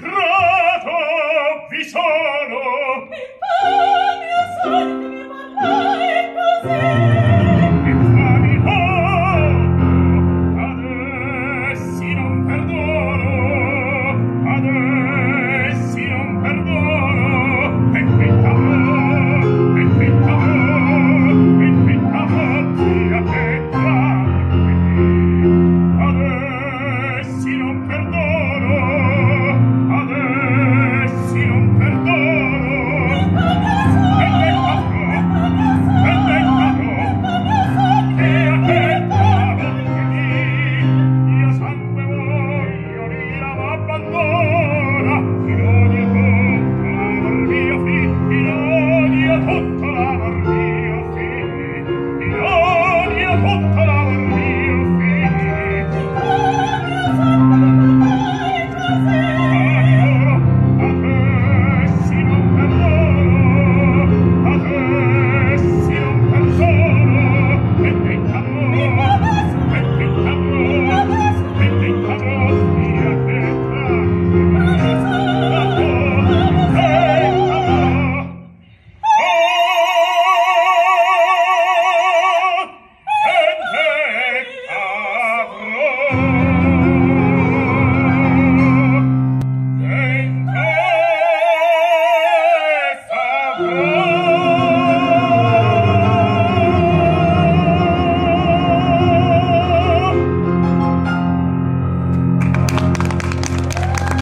grato vi sono.